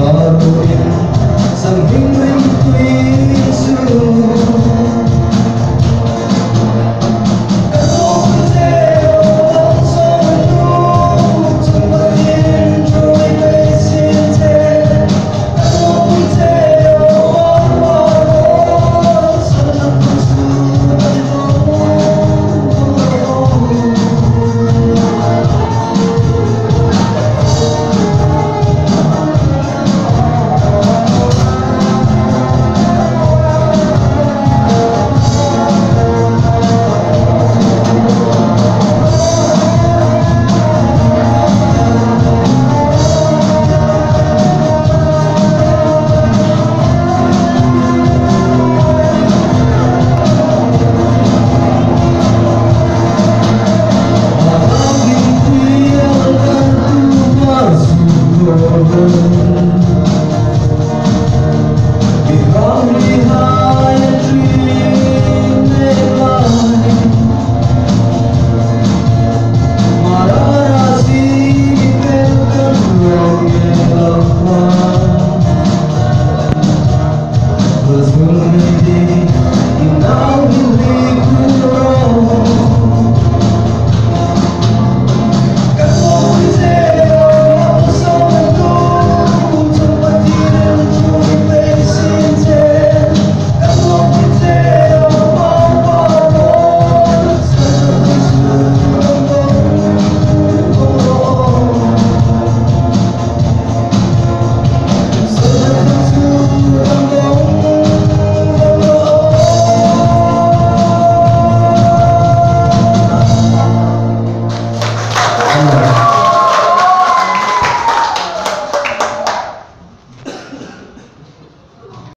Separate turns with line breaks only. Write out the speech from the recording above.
Hallelujah.